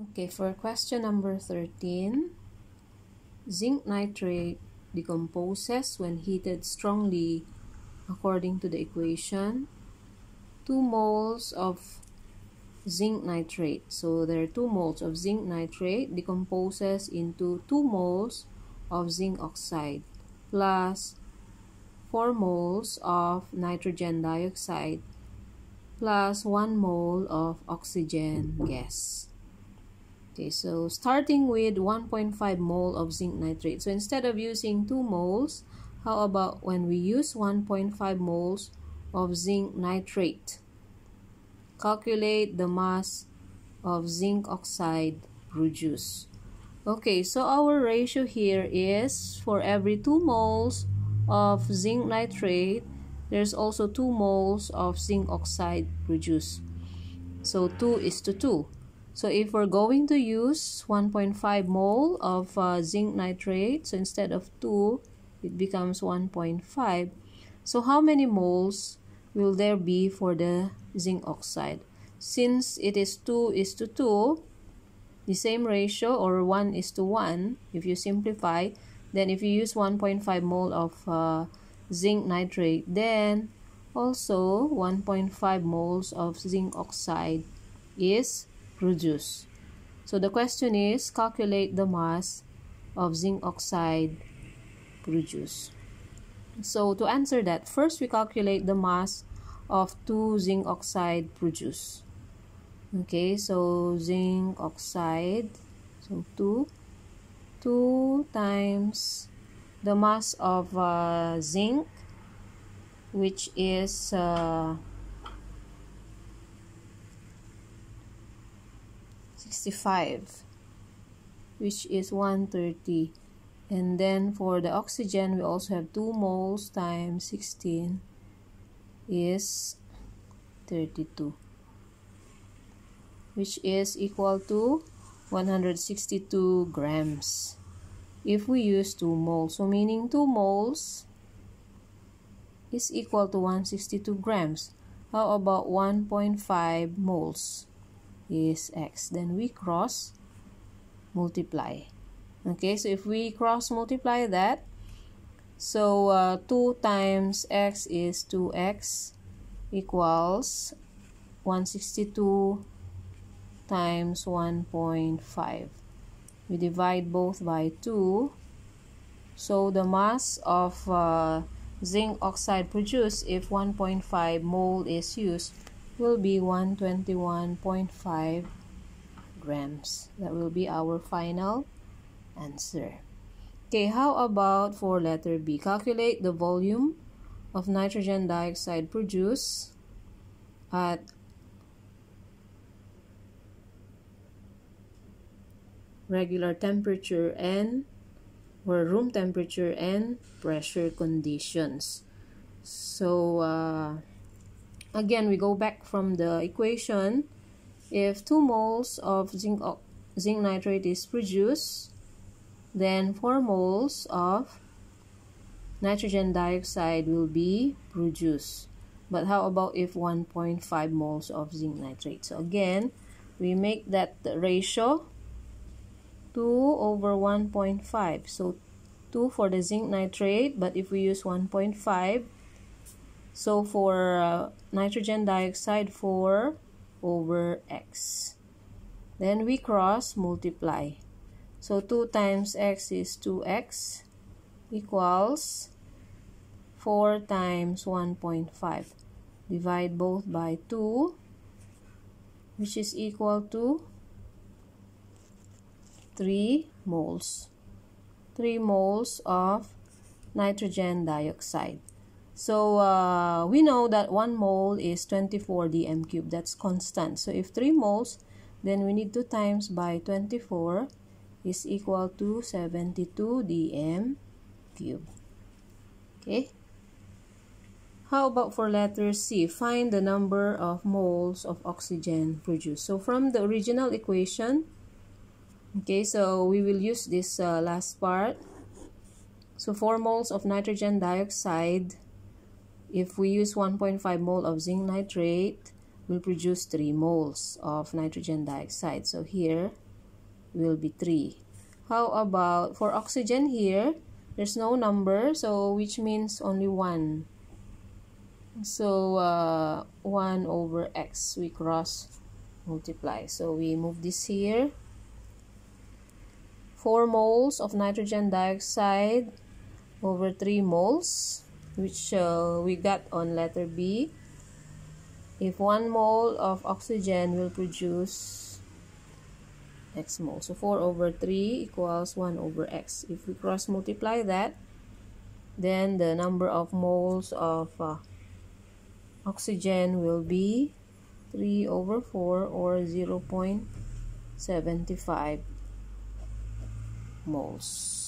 Okay, for question number 13, zinc nitrate decomposes when heated strongly according to the equation. 2 moles of zinc nitrate. So there are 2 moles of zinc nitrate decomposes into 2 moles of zinc oxide plus 4 moles of nitrogen dioxide plus 1 mole of oxygen gas. Okay, so starting with 1.5 mole of zinc nitrate. So instead of using 2 moles, how about when we use 1.5 moles of zinc nitrate? Calculate the mass of zinc oxide produced. Okay, so our ratio here is for every 2 moles of zinc nitrate, there's also 2 moles of zinc oxide produced. So 2 is to 2. So if we're going to use 1.5 mole of uh, zinc nitrate, so instead of 2, it becomes 1.5. So how many moles will there be for the zinc oxide? Since it is 2 is to 2, the same ratio or 1 is to 1, if you simplify, then if you use 1.5 mole of uh, zinc nitrate, then also 1.5 moles of zinc oxide is produce. So the question is calculate the mass of zinc oxide produced. So to answer that, first we calculate the mass of 2 zinc oxide produced. Okay, so zinc oxide, so 2, 2 times the mass of uh, zinc, which is uh, 65 which is 130 and then for the oxygen we also have 2 moles times 16 is 32 which is equal to 162 grams if we use 2 moles. So meaning 2 moles is equal to 162 grams. How about 1.5 moles is x. Then we cross multiply. Okay so if we cross multiply that so uh, 2 times x is 2x equals 162 times 1.5 we divide both by 2 so the mass of uh, zinc oxide produced if 1.5 mole is used will be 121.5 grams. That will be our final answer. Okay, how about for letter B? Calculate the volume of nitrogen dioxide produced at regular temperature and or room temperature and pressure conditions. So, uh, again we go back from the equation. If 2 moles of zinc, zinc nitrate is produced then 4 moles of nitrogen dioxide will be produced. But how about if 1.5 moles of zinc nitrate? So again we make that ratio 2 over 1.5 so 2 for the zinc nitrate but if we use 1.5 so for uh, nitrogen dioxide 4 over x. Then we cross multiply. So 2 times x is 2x equals 4 times 1.5. Divide both by 2 which is equal to 3 moles. 3 moles of nitrogen dioxide. So uh, we know that 1 mole is 24 dm cubed. That's constant. So if 3 moles, then we need 2 times by 24 is equal to 72 dm cubed. Okay. How about for letter C? Find the number of moles of oxygen produced. So from the original equation, okay, so we will use this uh, last part. So 4 moles of nitrogen dioxide if we use 1.5 mole of zinc nitrate, we'll produce 3 moles of nitrogen dioxide. So here, will be 3. How about for oxygen here? There's no number, so which means only 1. So uh, 1 over x, we cross multiply. So we move this here. 4 moles of nitrogen dioxide over 3 moles, which uh, we got on letter B. If 1 mole of oxygen will produce x mole. So 4 over 3 equals 1 over x. If we cross multiply that, then the number of moles of uh, oxygen will be 3 over 4 or 0 0.75 moles.